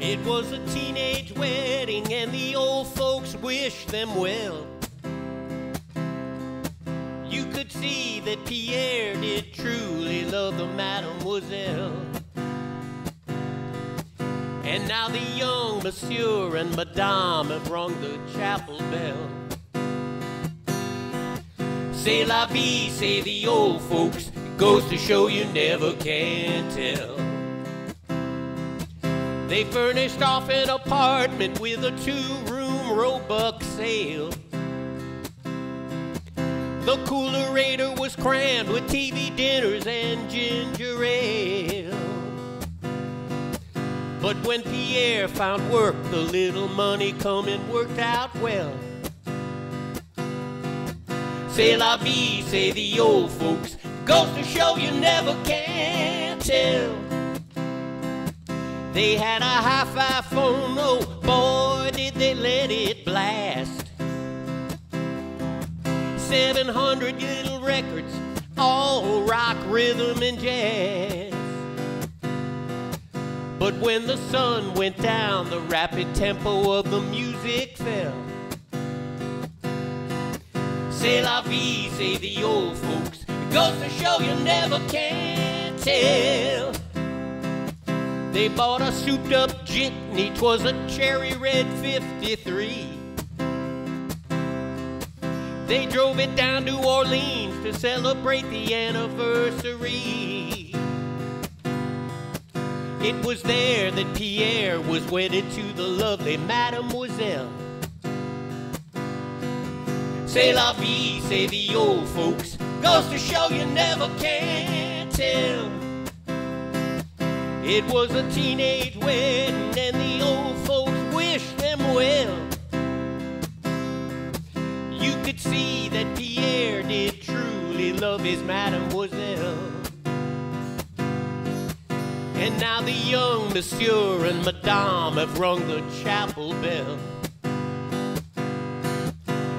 It was a teenage wedding, and the old folks wished them well. You could see that Pierre did truly love the mademoiselle. And now the young monsieur and madame have rung the chapel bell. C'est la vie, say the old folks. It goes to show you never can tell. They furnished off an apartment with a two-room Roebuck sale. The coolerator was crammed with TV dinners and ginger ale. But when Pierre found work, the little money coming worked out well. C'est la vie, say the old folks. Goes to show you never can tell. They had a hi-fi phone, oh boy, did they let it blast. 700 little records, all rock, rhythm, and jazz. But when the sun went down, the rapid tempo of the music fell. C'est la vie, say the old folks. It goes to show you never can tell. They bought a souped up jitney, 'twas a cherry red 53. They drove it down to Orleans to celebrate the anniversary. It was there that Pierre was wedded to the lovely Mademoiselle. C'est la vie, say the old folks. Goes to show you never can tell. It was a teenage wedding, and the old folks wished them well. You could see that Pierre did truly love his Mademoiselle. And now the young monsieur and madame have rung the chapel bell.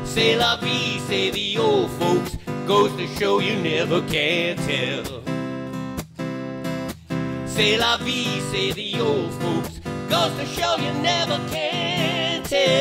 C'est la vie, say the old folks. Goes to show you never can tell. C'est la vie, say the old folks. Goes to show you never can tell.